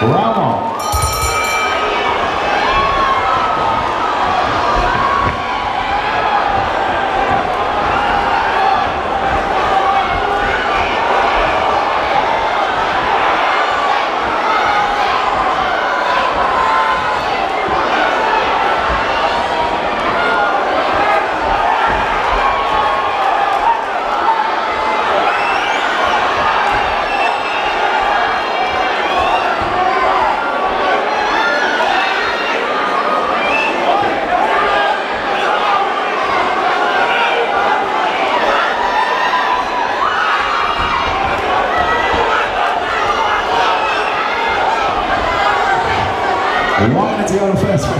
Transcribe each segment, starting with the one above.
Ramo. One minute to go the first cage.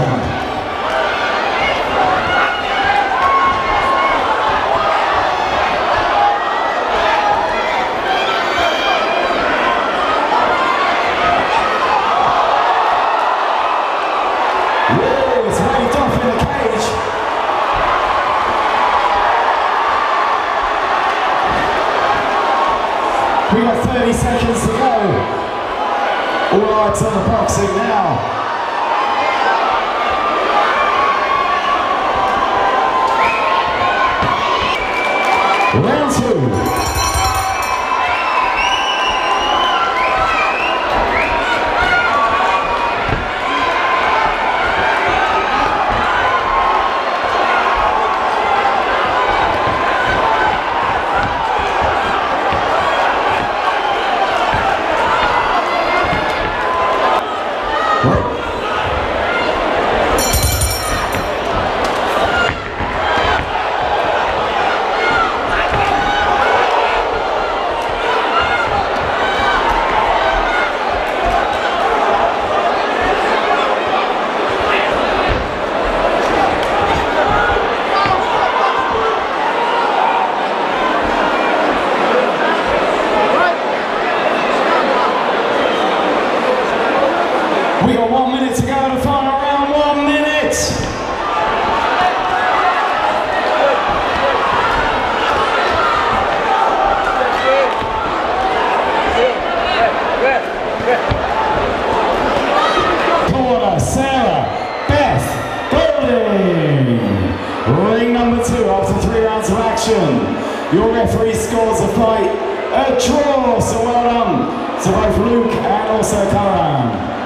We got 30 seconds to go. All eyes on the boxing now. Two. We got one minute to go in the final round. One minute. Corner, Sarah, Beth, Golding. Ring number two after three rounds of action. Your referee scores the fight a draw, so well done to both Luke and also Karan.